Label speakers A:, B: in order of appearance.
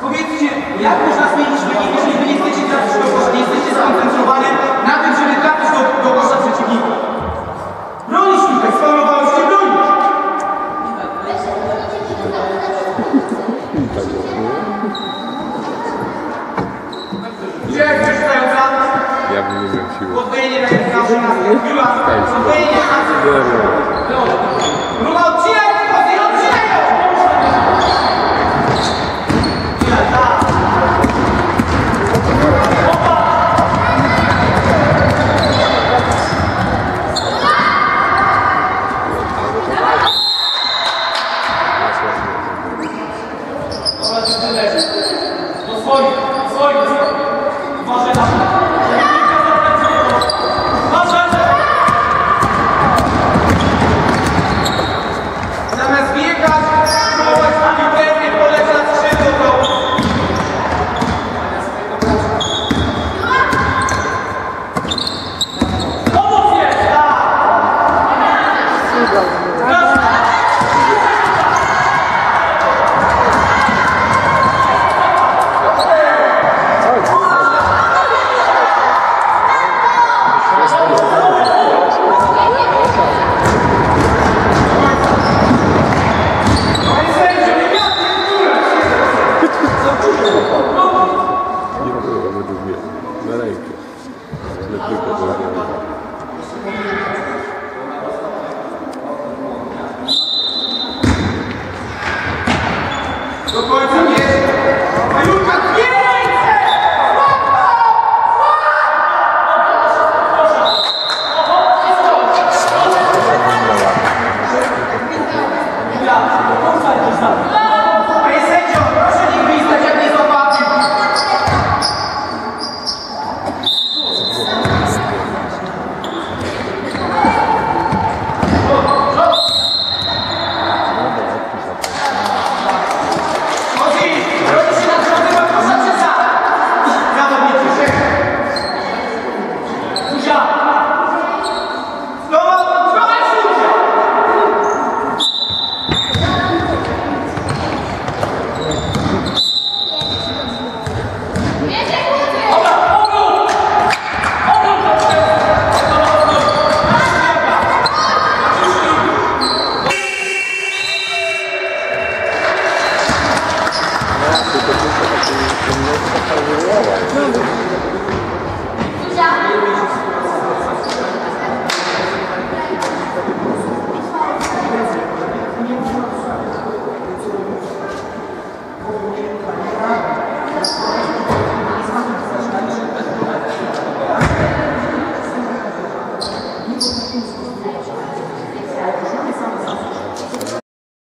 A: Powiedzcie, jak można zmienić wynik, jeżeli wy nie chcecie trafić do kosza, nie jesteście skoncentrowani na tym, żeby trafić do, do kosza przeciwnika? Bronić tutaj, sformowałeś się bronić! Gdzie jak przerzucająca?
B: Ja bym nie siły.
A: Podwojenie na zawsze na podwojenie na Gruba Lula Do